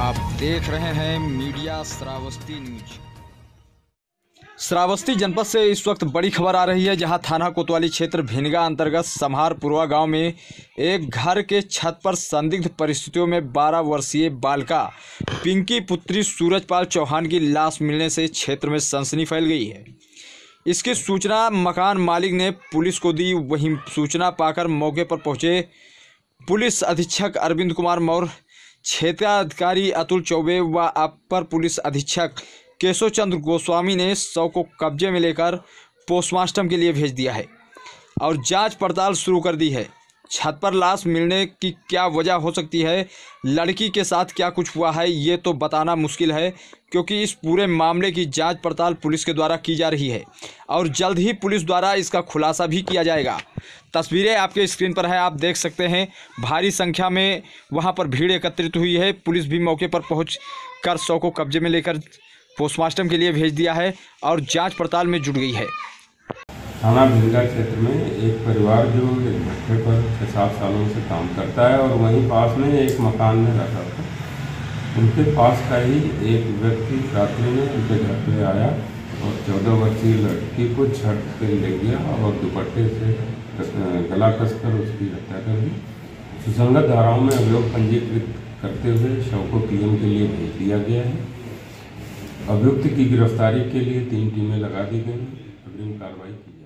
आप देख रहे हैं मीडिया श्रावस्ती न्यूज़। श्रावस्ती जनपद से इस वक्त बड़ी खबर आ रही है, जहाँ थाना कोतवाली क्षेत्र भिनगा अंतर्गत समहारपुरवा गाँव में एक घर के छत पर संदिग्ध परिस्थितियों में 12 वर्षीय बालिका पिंकी पुत्री सूरजपाल चौहान की लाश मिलने से क्षेत्र में सनसनी फैल गई है। इसकी सूचना मकान मालिक ने पुलिस को दी। वहीं सूचना पाकर मौके पर पहुँचे पुलिस अधीक्षक अरविंद कुमार मौर्य क्षेत्राधिकारी अतुल चौबे व अपर पुलिस अधीक्षक केशव चंद्र गोस्वामी ने शव को कब्जे में लेकर पोस्टमार्टम के लिए भेज दिया है और जाँच पड़ताल शुरू कर दी है। छत पर लाश मिलने की क्या वजह हो सकती है? लड़की के साथ क्या कुछ हुआ है? ये तो बताना मुश्किल है, क्योंकि इस पूरे मामले की जाँच पड़ताल पुलिस के द्वारा की जा रही है, और जल्द ही पुलिस द्वारा इसका खुलासा भी किया जाएगा। तस्वीरें आपके स्क्रीन पर है, आप देख सकते हैं, भारी संख्या में वहाँ पर भीड़ एकत्रित हुई है। पुलिस भी मौके पर पहुँच कर शव को कब्जे में लेकर पोस्टमार्टम के लिए भेज दिया है, और जाँच पड़ताल में जुट गई है। थाना भिंगा क्षेत्र में एक परिवार जो एक पर सात सालों से काम करता है और वहीं पास में एक मकान में रहता था। उनके पास का ही एक व्यक्ति रात्रि में उनके घर पे आया और चौदह वर्षीय लड़की को छठ पे ले गया और दुपट्टे से कस- गला कसकर उसकी हत्या कर दी। सुसंगत धाराओं में अभियोग पंजीकृत करते हुए शव को पीएम के लिए भेज दिया गया है। अभियुक्त की गिरफ्तारी के लिए तीन टीमें लगा दी गई अग्रिम कार्रवाई की